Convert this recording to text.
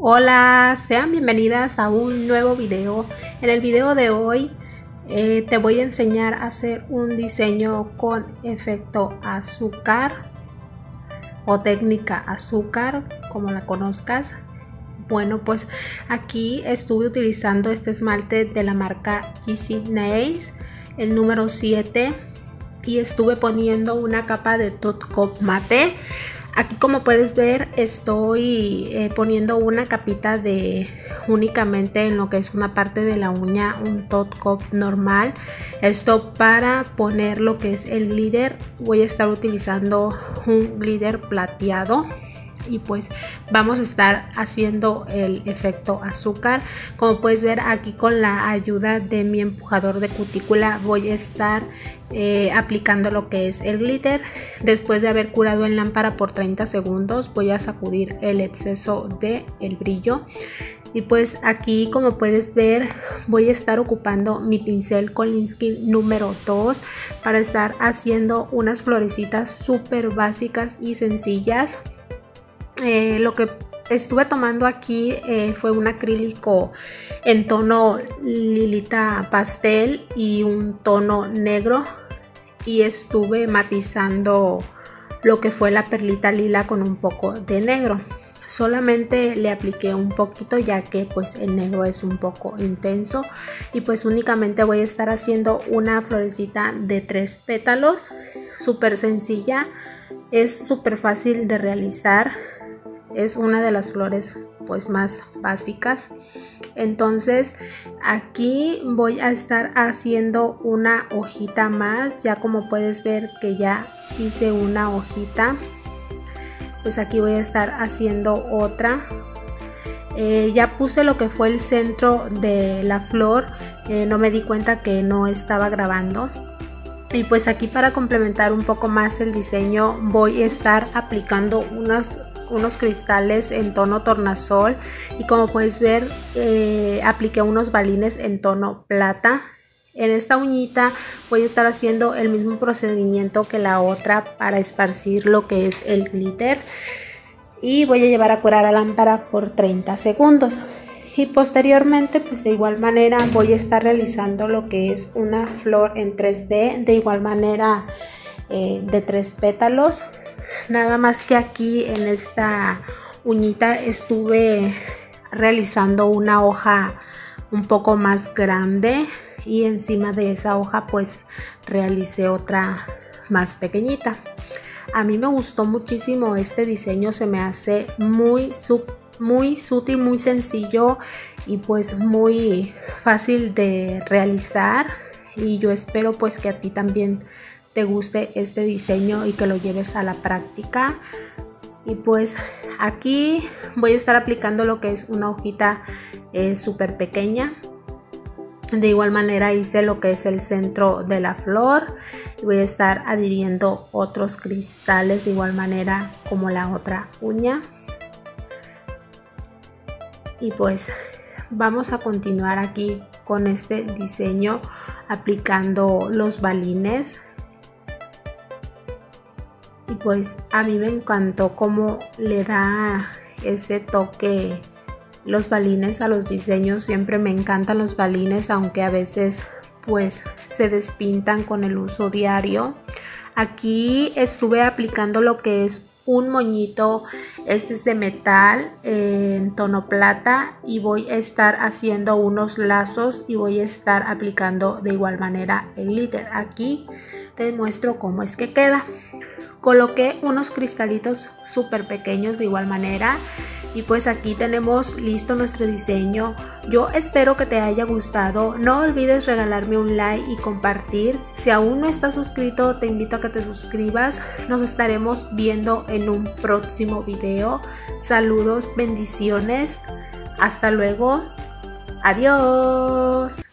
Hola, sean bienvenidas a un nuevo video. En el video de hoy eh, te voy a enseñar a hacer un diseño con efecto azúcar o técnica azúcar, como la conozcas. Bueno, pues aquí estuve utilizando este esmalte de la marca GC Nails, el número 7, y estuve poniendo una capa de Top Cop Mate Aquí como puedes ver estoy eh, poniendo una capita de únicamente en lo que es una parte de la uña, un top coat normal. Esto para poner lo que es el glitter. Voy a estar utilizando un glitter plateado y pues vamos a estar haciendo el efecto azúcar. Como puedes ver aquí con la ayuda de mi empujador de cutícula voy a estar eh, aplicando lo que es el glitter. Después de haber curado en lámpara por 30 segundos voy a sacudir el exceso de el brillo. Y pues aquí como puedes ver voy a estar ocupando mi pincel Kolinsky número 2 para estar haciendo unas florecitas súper básicas y sencillas eh, lo que estuve tomando aquí eh, fue un acrílico en tono lilita pastel y un tono negro. Y estuve matizando lo que fue la perlita lila con un poco de negro. Solamente le apliqué un poquito ya que pues el negro es un poco intenso. Y pues únicamente voy a estar haciendo una florecita de tres pétalos. Súper sencilla. Es súper fácil de realizar es una de las flores pues más básicas. Entonces aquí voy a estar haciendo una hojita más. Ya como puedes ver que ya hice una hojita pues aquí voy a estar haciendo otra. Eh, ya puse lo que fue el centro de la flor. Eh, no me di cuenta que no estaba grabando. Y pues aquí para complementar un poco más el diseño voy a estar aplicando unas unos cristales en tono tornasol y como puedes ver eh, apliqué unos balines en tono plata. En esta uñita voy a estar haciendo el mismo procedimiento que la otra para esparcir lo que es el glitter y voy a llevar a curar a lámpara por 30 segundos. Y posteriormente pues de igual manera voy a estar realizando lo que es una flor en 3D de igual manera eh, de tres pétalos Nada más que aquí en esta uñita estuve realizando una hoja un poco más grande y encima de esa hoja pues realicé otra más pequeñita. A mí me gustó muchísimo este diseño, se me hace muy, muy sutil, muy sencillo y pues muy fácil de realizar y yo espero pues que a ti también te guste este diseño y que lo lleves a la práctica. Y pues aquí voy a estar aplicando lo que es una hojita eh, súper pequeña. De igual manera hice lo que es el centro de la flor. Voy a estar adhiriendo otros cristales de igual manera como la otra uña. Y pues vamos a continuar aquí con este diseño aplicando los balines pues a mí me encantó cómo le da ese toque los balines a los diseños. Siempre me encantan los balines aunque a veces pues se despintan con el uso diario. Aquí estuve aplicando lo que es un moñito este es de metal en tono plata y voy a estar haciendo unos lazos y voy a estar aplicando de igual manera el glitter. Aquí te muestro cómo es que queda Coloqué unos cristalitos súper pequeños de igual manera y pues aquí tenemos listo nuestro diseño. Yo espero que te haya gustado. No olvides regalarme un like y compartir. Si aún no estás suscrito, te invito a que te suscribas. Nos estaremos viendo en un próximo video. Saludos, bendiciones. Hasta luego. Adiós.